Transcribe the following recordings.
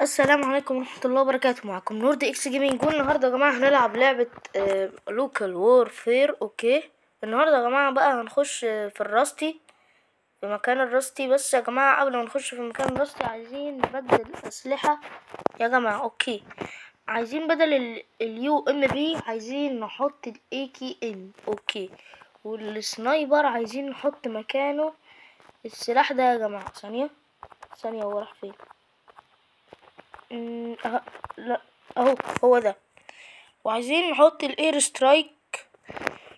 السلام عليكم ورحمة الله وبركاته. معكم نورد إكس gaming والنهاردة يا جماعة هنلعب لعبة Local Warfare okay؟ النهاردة يا جماعة بقى هنخش آه، في ال Rusty في مكان ال Rusty بس يا جماعة قبل ما نخش في مكان ال Rusty عايزين نبدل الأسلحة يا جماعة okay. عايزين بدل ال UMP عايزين نحط ال AKM okay. وال sniper عايزين نحط مكانه. السلاح ده يا جماعة ثانية. ثانية هو راح فين؟ أه... لا أهو هو ده. وعايزين نحط ال airstrike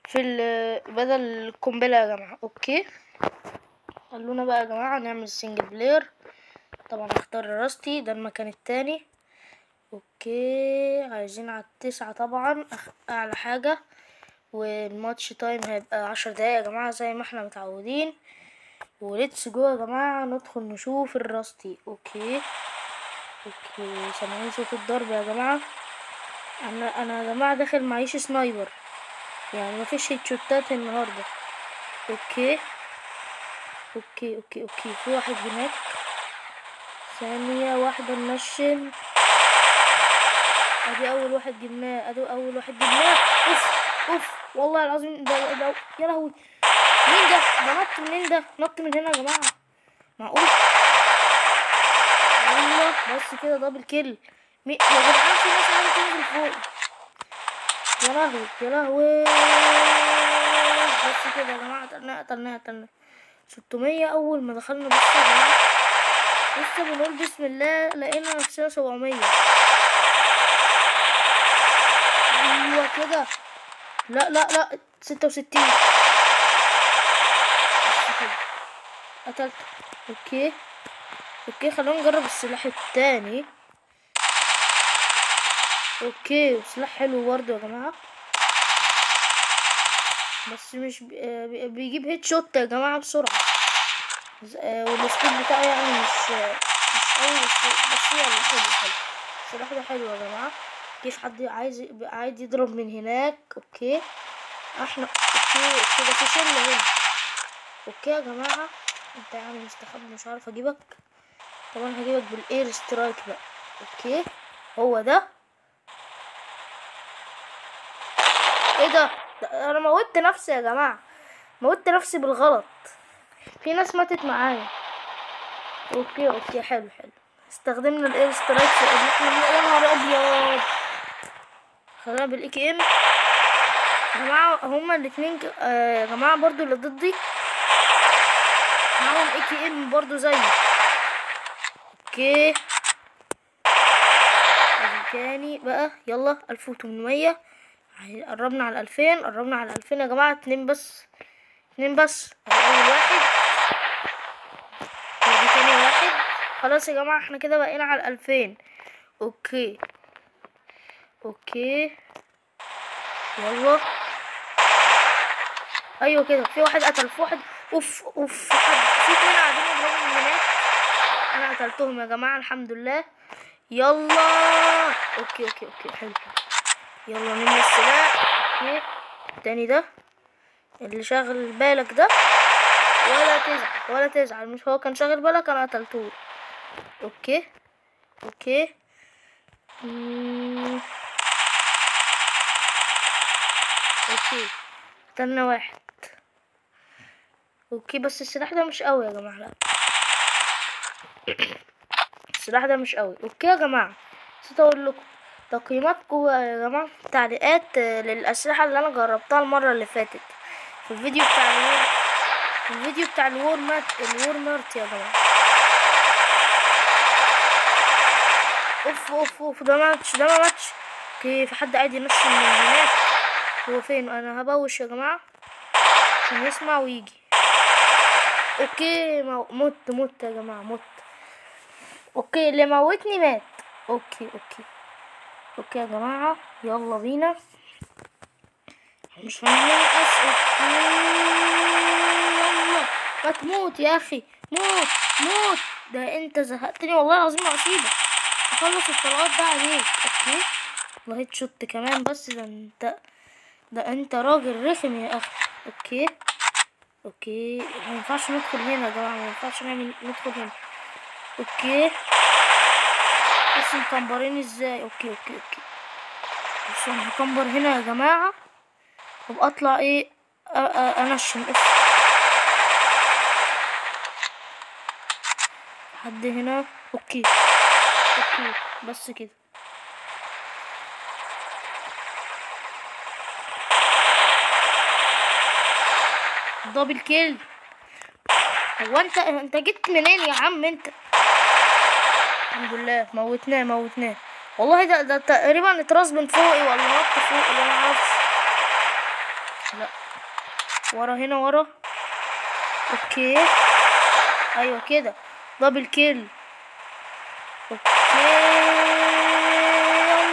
في بدل القنبلة يا جماعة okay؟ خلونا بقى يا جماعة نعمل single player طبعا اختار ال Rusty ده المكان التاني. okay عايزين على التسعة طبعا أعلى حاجة. وال match time هيبقى عشر دقايق يا جماعة زي ما إحنا متعودين. و let's go يا جماعة ندخل نشوف ال Rusty okay؟ سامعين صوت الضرب يا جماعة. أنا أنا يا جماعة داخل معيش sniper. يعني مفيش headshot ات النهاردة. okay. okay okay okay. في واحد هناك. ثانية واحدة ننشن. أدي أول واحد جبناه. أدي أول واحد جبناه. أوف أوف. والله العظيم ده, ده يا لهوي. مين ده؟ ده نط منين ده نط من هنا يا جماعة. معقول؟ بس كده دبل مي... يا جدعان في ناس عايزة تنزل فوق. يا لهوي يا لهوي. بس كده يا جماعة قتلناه قتلناه قتلناه. ستمية أول ما دخلنا بس يا جماعة. لسه بنقول بسم الله لقينا نفسنا سبعمية. أيوة كده. لا لا لا ستة وستين. بس كده. قتلت. okay. okay خلونا نجرب السلاح التاني. okay سلاح حلو برضه يا جماعة. بس مش آه، بي- بيجيب headshot يا جماعة بسرعة. ز- آه، وال skill بتاعه يعني مش مش قوي بس بس يلا حلو حلو. السلاح ده حلو يا جماعة. كيف حد عايز عايز يضرب من هناك؟ okay. أحنا okay okay ده في شلة هنا. okay يا جماعة. أنت يعني مستخبي مش عارف أجيبك. طبعا هجيبك بال airstrike بقى. okay؟ هو ده. إيه ده, أنا موتت نفسي يا جماعة. موتت نفسي بالغلط. في ناس ماتت معايا. okay okay حلو حلو. استخدمنا ال airstrike في يا نهار أبيض. خلينا بال AKM. يا جماعة هما الاتنين ك- آه، يا جماعة برضو اللي ضدي. معاهم AKM برضو زيي. okay. ادي تاني بقى. يلا ألف وتمنمية. قربنا على الألفين قربنا على الألفين يا جماعة. اتنين بس اتنين بس. ادي أول واحد. ودي تاني واحد. خلاص يا جماعة إحنا كده بقينا على الألفين. okay. okay. يلا. أيوه كده في واحد قتل في واحد أوف أوف في اتنين قاعدين يضربوا من هناك. أنا قتلتهم يا جماعة الحمد لله. يلا. okay okay okay حلو. يلا نملى السلاح. okay. التاني ده. اللي شاغل بالك ده. ولا تزعل ولا تزعل. مش هو كان شاغل بالك أنا قتلته. okay. okay. مم. okay. قتلنا واحد. okay بس السلاح ده مش قوي يا جماعة لا. السلاح ده مش قوي. okay يا جماعة نسيت أقول لكم تقييماتكم يا جماعة آه، للأسلحة اللي أنا جربتها المرة اللي فاتت. في الفيديو بتاع الوور في الفيديو بتاع الوور مات الوور مارت يا جماعة. أوف أوف أوف ده ما ماتش ده ما ماتش. okay في حد قاعد ينشن من هناك؟ هو فين؟ أنا هبوش يا جماعة عشان يسمع ويجي. okay مت مت يا جماعة مت. okay اللي موتني مات. okay okay. okay يا جماعة يلا بينا. مش هنيأس okay يلا. ما تموت يا أخي. موت موت. ده أنت زهقتني والله العظيم هسيبك. اخلص الطلقات ده عليك. okay. والله shot كمان بس. ده أنت ده أنت راجل رخم يا أخي. okay okay. ما ينفعش ندخل هنا يا جماعة ما ينفعش نعمل ندخل هنا. okay. بص m camper ين إزاي. okay okay okay. بص أنا هكمبر هنا يا جماعة. وابقى اطلع إيه؟ انشن. حد هنا؟ okay okay بس كده. double kill هو انت انت جيت منين يا عم انت؟ الحمد لله. موتناه موتناه. والله ده ده تقريبا اترسبن فوقي ولا نط فوقي ولا معرفش لا. ورا هنا ورا. okay. أيوه كده. double kill okay.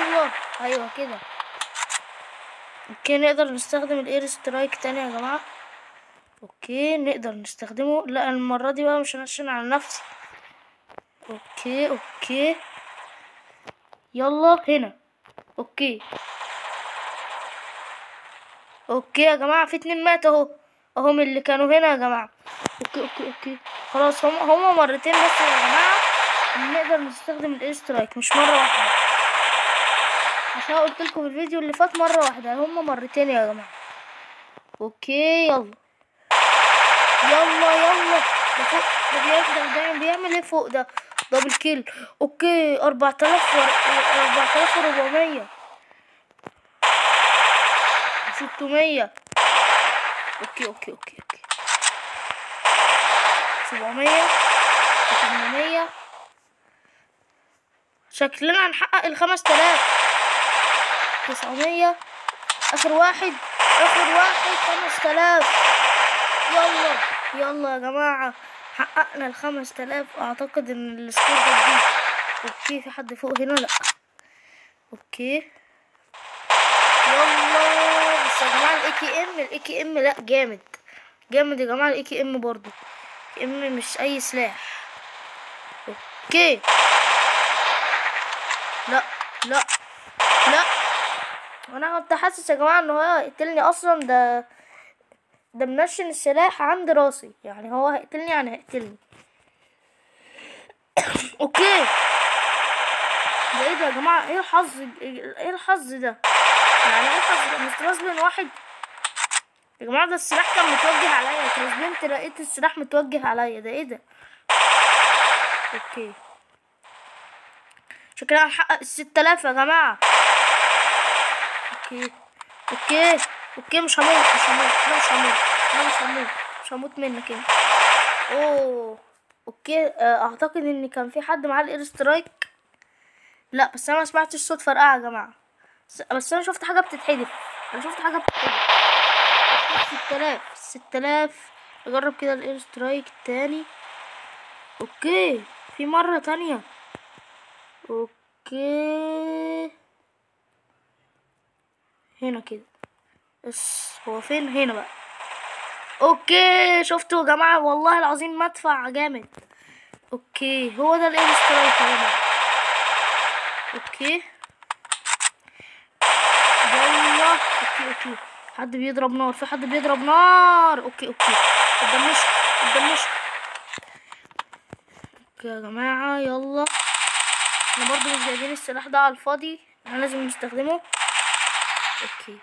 يلا. أيوه كده. okay نقدر نستخدم ال air strike تاني يا جماعة. okay نقدر نستخدمه. لا المرة دي بقى مش هنشن على نفسي. okay okay. يلا هنا. okay. okay يا جماعة في اتنين مات اهو. من اللي كانوا هنا يا جماعة. okay okay okay. خلاص هم هما مرتين بس يا جماعة. نقدر نستخدم ال air strike مش مرة واحدة. عشان قلت لكم في الفيديو اللي فات مرة واحدة. هما مرتين يا جماعة. okay يلا. يلا يلا. ده فوق ده بيعمل إيه فوق ده؟ double kill okay اربعة الاف اربعة الاف وربعمية. ستمية. okay okay okay okay سبعمية تمنمية. شكلنا هنحقق الخمس تلاف تسعمية. آخر واحد آخر واحد خمس تلاف يلا يلا يا جماعة. حققنا الخمس تلاف أعتقد إن ال score ده جديد. okay في حد فوق هنا؟ لأ. okay. يلا. بس يا جماعة ال AKM ال AKM لأ جامد. جامد يا جماعة ال AKM برضو ام مش أي سلاح. okay. لأ لأ لأ. أنا كنت حاسس يا جماعة إن هو هيقتلني أصلا ده ده منشن السلاح عند راسي. يعني هو هيقتلني يعني هيقتلني. أوكي. ده إيه ده يا جماعة؟ إيه الحظ إيه الحظ ده؟ يعني إيه الحظ ده؟ مش respawn واحد. يا جماعة ده السلاح كان متوجه عليا. ترسبنت لقيت السلاح متوجه عليا. ده إيه ده؟ okay. شكلنا هنحقق الست آلاف يا جماعة. okay. okay. okay مش هموت مش هموت أنا مش هموت أنا مش هموت مش هموت منك انت. اوه okay آه، اعتقد ان كان في حد معاه ال air strike. لا بس أنا ما سمعتش صوت فرقعة يا جماعة. بس- أنا شفت حاجة بتتحدف. أنا شفت حاجة بتتحدف. ست آلاف ست آلاف. اجرب كده ال air strike التاني okay في مرة تانية. okay. هنا كده. بس هو فين؟ هنا بقى. okay شفتوا يا جماعة؟ والله العظيم مدفع جامد. okay هو ده ال air strike يا جماعة okay. يلا. okay okay. حد بيضرب نار في حد بيضرب نار. okay okay. قدامش قدامش okay يا جماعة يلا. إحنا برضو مش جايبين السلاح ده على الفاضي. إحنا لازم نستخدمه. okay okay.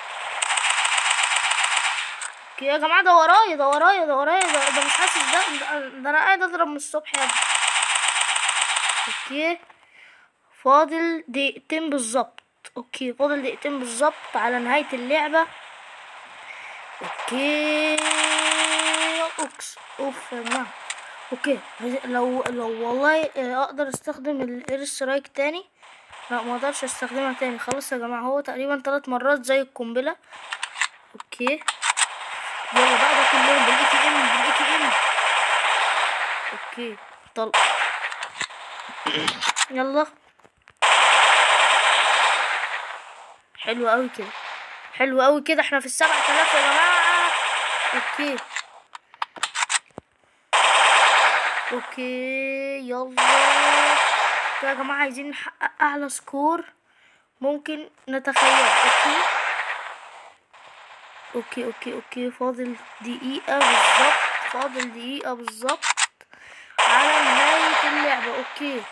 يا جماعة ده ورايا ده ورايا ده ورايا ده, ده مش حاسس ده ده, أنا قاعد أضرب من الصبح يا ابني. okay؟ فاضل دقيقتين بالظبط. okay فاضل دقيقتين بالظبط على نهاية اللعبة. okay؟ أوكس أوف يا جماعة. okay لو لو والله أقدر أستخدم ال air strike تاني. لا ما أقدرش أستخدمها تاني. خلاص يا جماعة هو تقريبا ثلاث مرات زي القنبلة. okay؟ كلهم بال AKM بال AKM okay طلق يلا. حلو قوي كده. حلو قوي كده. إحنا في السبعة آلاف يا جماعة. okay. okay يلا. يا جماعة عايزين نحقق أعلى score؟ ممكن نتخيل. okay. okay okay okay. فاضل دقيقة بالظبط. فاضل دقيقة بالظبط. على نهاية اللعبة. okay.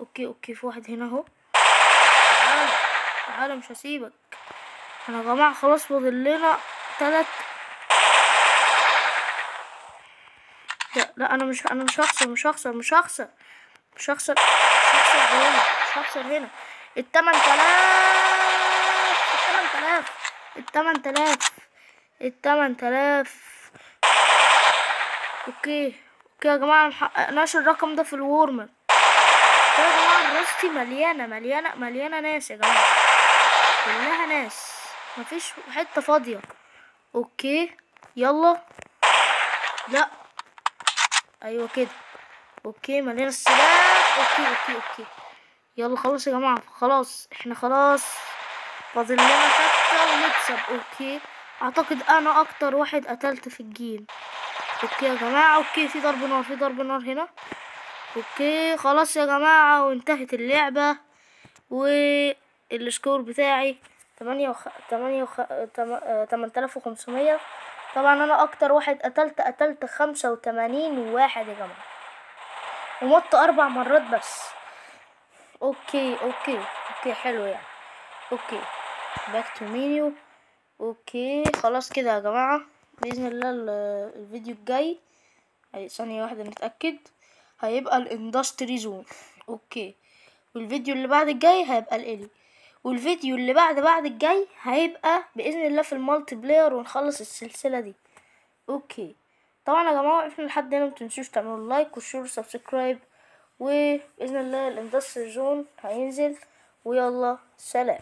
okay okay. في واحد هنا أهو. تعالى تعالى مش هسيبك. أنا يا جماعة خلاص فاضل لنا تلات. لا لا أنا مش أنا مش هخسر مش هخسر مش هخسر. مش هخسر مش هخسر هنا مش هخسر هنا. التمن تلاف التمن تلاف. التمن تلاف. okay. okay يا جماعة محققناش الرقم ده في ال Warfare. يا جماعة ال Rusty مليانة مليانة مليانة ناس يا جماعة. كلها ناس. مفيش حتة فاضية. okay. يلا. لا. أيوه كده. okay مليانة السلاح. okay okay okay. يلا خلاص يا جماعة. خلاص. إحنا خلاص. فاضل لنا تكة ونكسب okay. أعتقد أنا أكتر واحد قتلت في ال game okay يا جماعة. okay في ضرب نار في ضرب نار هنا. okay خلاص يا جماعة وانتهت اللعبة. وال score بتاعي تمانية وخ... تمانية وخ... تم... تمن وخمسمية. طبعا أنا أكتر واحد قتلت قتلت خمسة وتمانين واحد يا جماعة. ومت أربع مرات بس. okay okay okay حلو يعني. okay. back to menu okay خلاص كده يا جماعة. بإذن الله ال- الفيديو الجاي هي ثانية واحدة نتأكد. هيبقى ال industry zone okay والفيديو اللي بعد الجاي هيبقى ال alley والفيديو اللي بعد بعد الجاي هيبقى بإذن الله في ال multiplayer ونخلص السلسلة دي. okay طبعا يا جماعة إحنا لحد هنا متنسوش تعملوا like و share و subscribe. وبإذن الله ال industry zone هينزل. ويلا سلام.